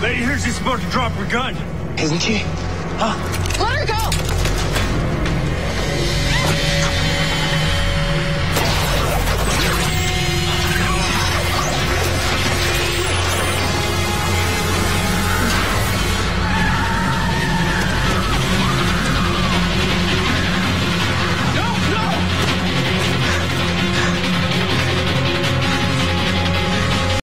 Lady here's supposed about to drop her gun. Isn't she? Huh? What